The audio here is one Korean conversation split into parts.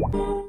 you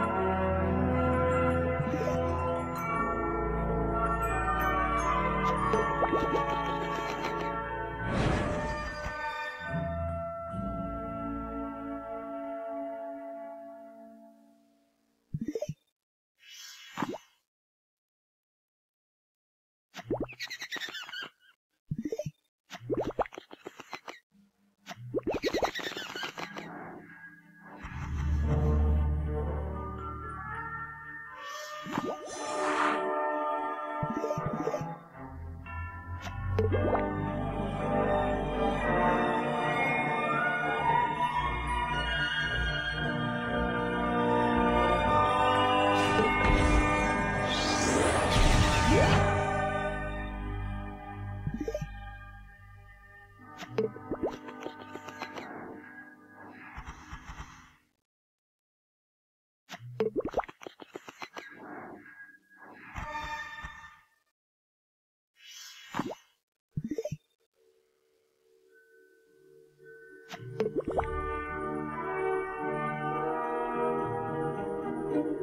Thank Thank you.